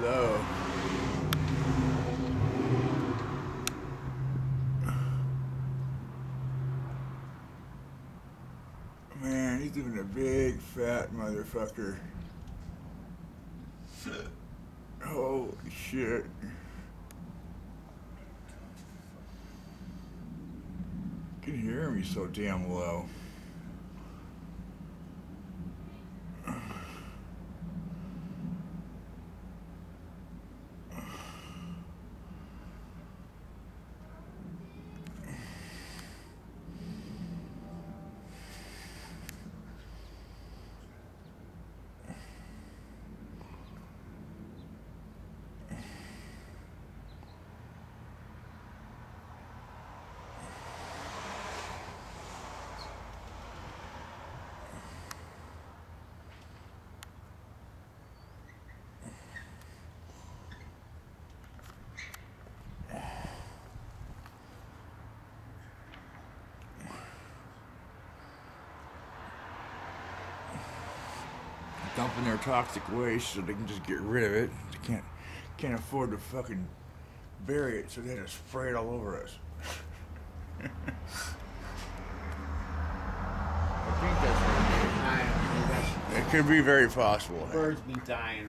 low. Man, he's even a big fat motherfucker. Holy shit. can you hear me so damn low. Dumping their toxic waste so they can just get rid of it. They can't can't afford to fucking bury it, so they just spray it all over us. I think that's what it is. It could be very possible. Birds be dying